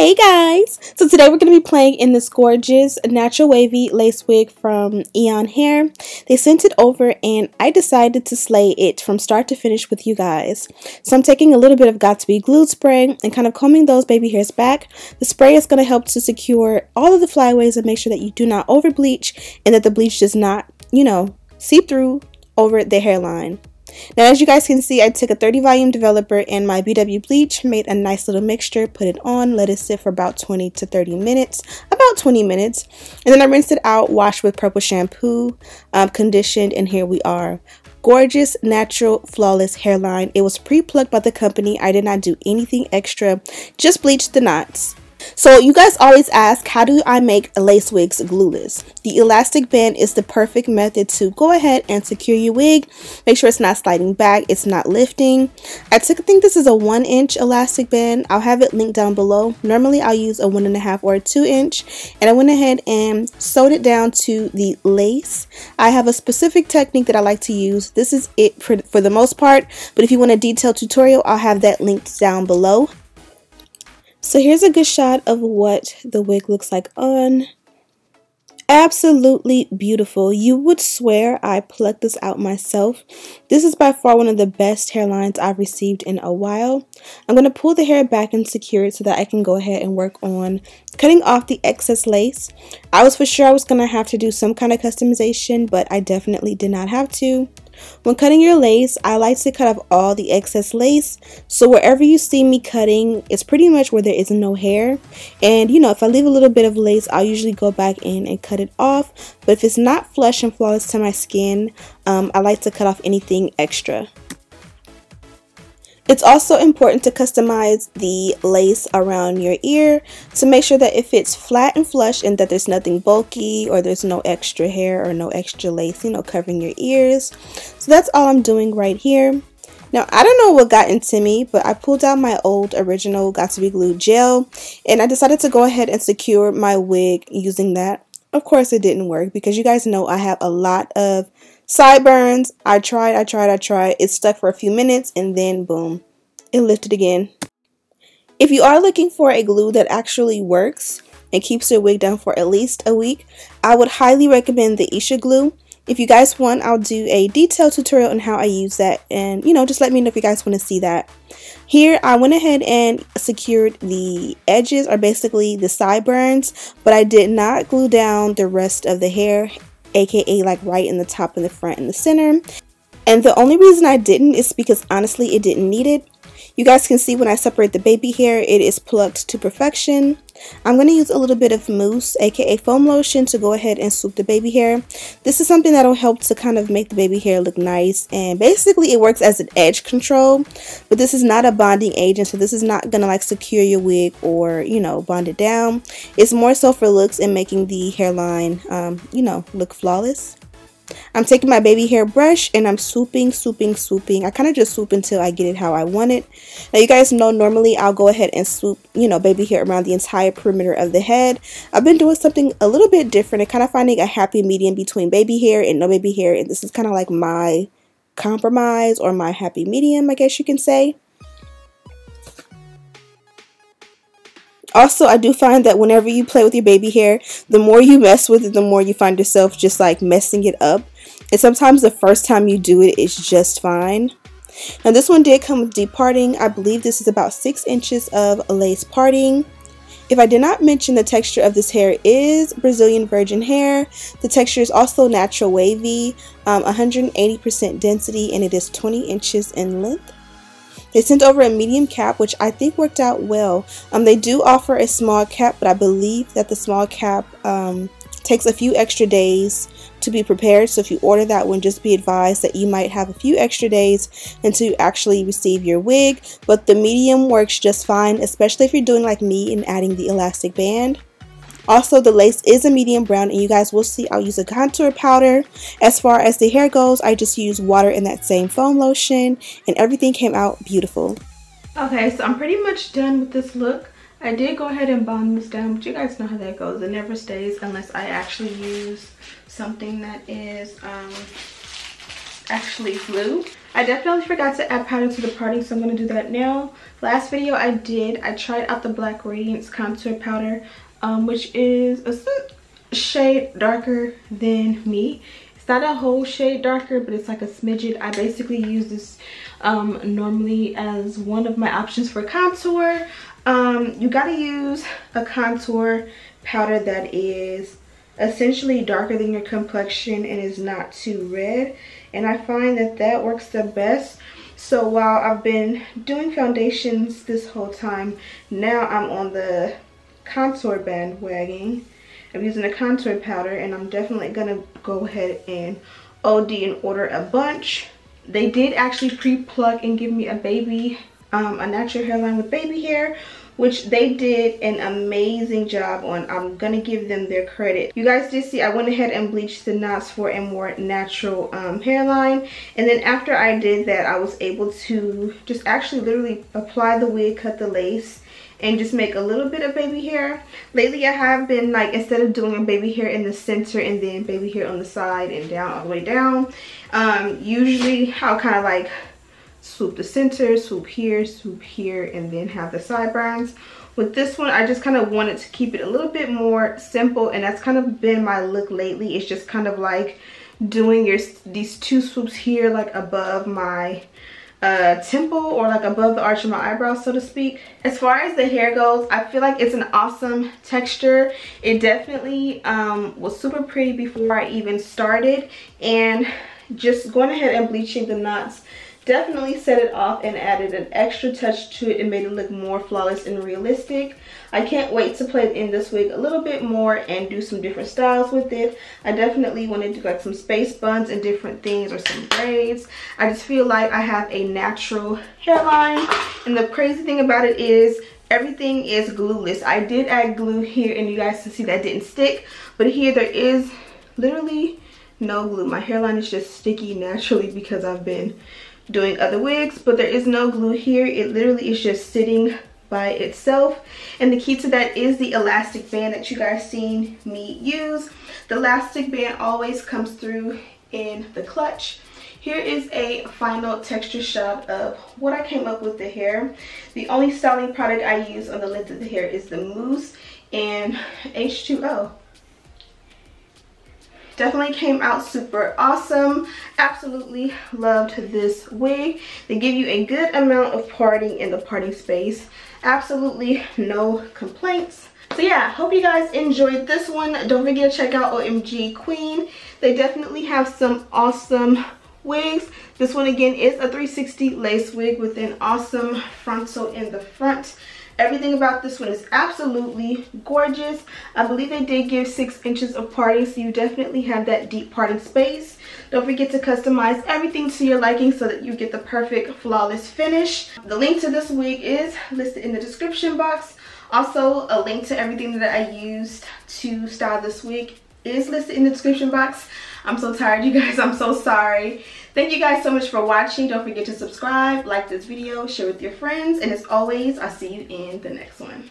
Hey guys! So today we're going to be playing in this gorgeous natural wavy lace wig from Eayon Hair. They sent it over and I decided to slay it from start to finish with you guys. So I'm taking a little bit of Got2b Glued spray and kind of combing those baby hairs back. The spray is going to help to secure all of the flyaways and make sure that you do not over bleach and that the bleach does not, you know, seep through over the hairline. Now as you guys can see, I took a 30 volume developer and my BW bleach, made a nice little mixture, put it on, let it sit for about 20 to 30 minutes, about 20 minutes, and then I rinsed it out, washed with purple shampoo, um, conditioned, and here we are. Gorgeous, natural, flawless hairline. It was pre-plucked by the company. I did not do anything extra, just bleached the knots. So you guys always ask, how do I make lace wigs glueless? The elastic band is the perfect method to go ahead and secure your wig. Make sure it's not sliding back, it's not lifting. I think this is a one inch elastic band. I'll have it linked down below. Normally I'll use a one and a half or a two inch. And I went ahead and sewed it down to the lace. I have a specific technique that I like to use. This is it for, for the most part. But if you want a detailed tutorial, I'll have that linked down below. So here's a good shot of what the wig looks like on. Absolutely beautiful. You would swear I plucked this out myself. This is by far one of the best hairlines I've received in a while. I'm going to pull the hair back and secure it so that I can go ahead and work on cutting off the excess lace. I was for sure I was going to have to do some kind of customization, but I definitely did not have to. When cutting your lace, I like to cut off all the excess lace. So wherever you see me cutting, it's pretty much where there is no hair. And you know, if I leave a little bit of lace, I'll usually go back in and cut it off. But if it's not flush and flawless to my skin, um, I like to cut off anything extra. It's also important to customize the lace around your ear to make sure that if it's flat and flush and that there's nothing bulky or there's no extra hair or no extra lace, you know, covering your ears. So that's all I'm doing right here. Now, I don't know what got into me, but I pulled out my old original Got2b Glue gel and I decided to go ahead and secure my wig using that. Of course, it didn't work because you guys know I have a lot of Sideburns, I tried, I tried, I tried. It stuck for a few minutes and then boom, it lifted again. If you are looking for a glue that actually works and keeps your wig down for at least a week, I would highly recommend the Esha glue. If you guys want, I'll do a detailed tutorial on how I use that and, you know, just let me know if you guys want to see that. Here, I went ahead and secured the edges, or basically the sideburns, but I did not glue down the rest of the hair aka like right in the top and the front and the center. And the only reason I didn't is because honestly it didn't need it. You guys can see when I separate the baby hair, it is plucked to perfection. I'm going to use a little bit of mousse, aka foam lotion, to go ahead and swoop the baby hair. This is something that will help to kind of make the baby hair look nice. And basically it works as an edge control. But this is not a bonding agent, so this is not going to like secure your wig or, you know, bond it down. It's more so for looks and making the hairline, um, you know, look flawless. I'm taking my baby hair brush and I'm swooping, swooping, swooping. I kind of just swoop until I get it how I want it. Now you guys know normally I'll go ahead and swoop, you know, baby hair around the entire perimeter of the head. I've been doing something a little bit different and kind of finding a happy medium between baby hair and no baby hair. And this is kind of like my compromise or my happy medium, I guess you can say. Also, I do find that whenever you play with your baby hair, the more you mess with it, the more you find yourself just like messing it up. And sometimes the first time you do it, it's just fine. Now this one did come with deep parting. I believe this is about 6 inches of lace parting. If I did not mention the texture of this hair is Brazilian virgin hair. The texture is also natural wavy, 180% um, density, and it is 20 inches in length. They sent over a medium cap, which I think worked out well. Um, they do offer a small cap, but I believe that the small cap um, takes a few extra days to be prepared. So if you order that one, just be advised that you might have a few extra days until you actually receive your wig. But the medium works just fine, especially if you're doing like me and adding the elastic band. Also, the lace is a medium brown and you guys will see I'll use a contour powder. As far as the hair goes, I just use water in that same foam lotion and everything came out beautiful. Okay, so I'm pretty much done with this look. I did go ahead and bond this down, but you guys know how that goes. It never stays unless I actually use something that is um, actually flew. I definitely forgot to add powder to the party, so I'm going to do that now. Last video I did, I tried out the Black Radiance Contour Powder, um, which is a shade darker than me. It's not a whole shade darker, but it's like a smidget. I basically use this um, normally as one of my options for contour. Um, you got to use a contour powder that is essentially darker than your complexion and is not too red and I find that that works the best so while I've been doing foundations this whole time now I'm on the contour bandwagon I'm using a contour powder and I'm definitely gonna go ahead and OD and order a bunch they did actually pre-plug and give me a baby um, a natural hairline with baby hair which they did an amazing job on. I'm gonna give them their credit. You guys did see I went ahead and bleached the knots for a more natural um, hairline. And then after I did that, I was able to just actually literally apply the wig, cut the lace, and just make a little bit of baby hair. Lately I have been like instead of doing a baby hair in the center and then baby hair on the side and down all the way down, um, usually I'll kind of like swoop the center, swoop here, swoop here, and then have the side sideburns. With this one, I just kind of wanted to keep it a little bit more simple, and that's kind of been my look lately. It's just kind of like doing your these two swoops here, like above my uh, temple or like above the arch of my eyebrows, so to speak. As far as the hair goes, I feel like it's an awesome texture. It definitely um, was super pretty before I even started, and just going ahead and bleaching the knots definitely set it off and added an extra touch to it and made it look more flawless and realistic. I can't wait to play in this wig a little bit more and do some different styles with it. I definitely want to do some space buns and different things or some braids. I just feel like I have a natural hairline and the crazy thing about it is everything is glueless. I did add glue here and you guys can see that didn't stick but here there is literally no glue. My hairline is just sticky naturally because I've been doing other wigs but there is no glue here. It literally is just sitting by itself. And the key to that is the elastic band that you guys seen me use. The elastic band always comes through in the clutch. Here is a final texture shot of what I came up with the hair. The only styling product I use on the length of the hair is the mousse and H2O definitely came out super awesome. Absolutely loved this wig. They give you a good amount of parting in the parting space. Absolutely no complaints. So yeah hope you guys enjoyed this one. Don't forget to check out omg queen. They definitely have some awesome wigs. This one again is a 360 lace wig with an awesome frontal in the front Everything about this one is absolutely gorgeous. I believe they did give six inches of parting, so you definitely have that deep parting space. Don't forget to customize everything to your liking so that you get the perfect flawless finish. The link to this wig is listed in the description box. Also, a link to everything that I used to style this wig is listed in the description box. I'm so tired, you guys. I'm so sorry. Thank you guys so much for watching. Don't forget to subscribe, like this video, share with your friends. And as always, I'll see you in the next one.